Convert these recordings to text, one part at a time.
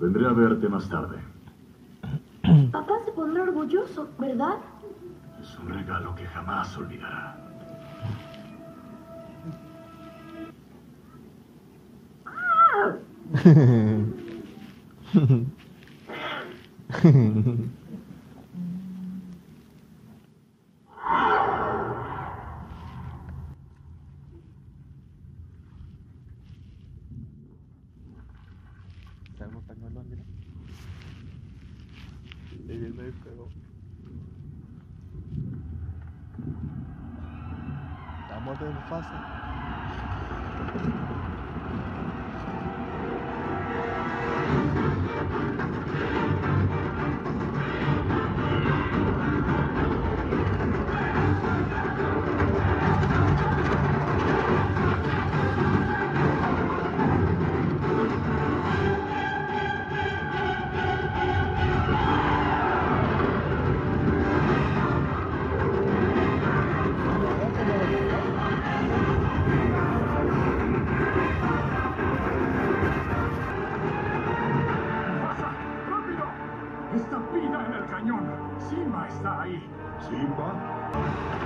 Vendré a verte más tarde. Papá se pondrá orgulloso, ¿verdad? Es un regalo que jamás olvidará. Medio pegó. Estamos de fase. El cañón! ¡Simba está ahí! ¿Simba?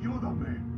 ¡Ayúdame!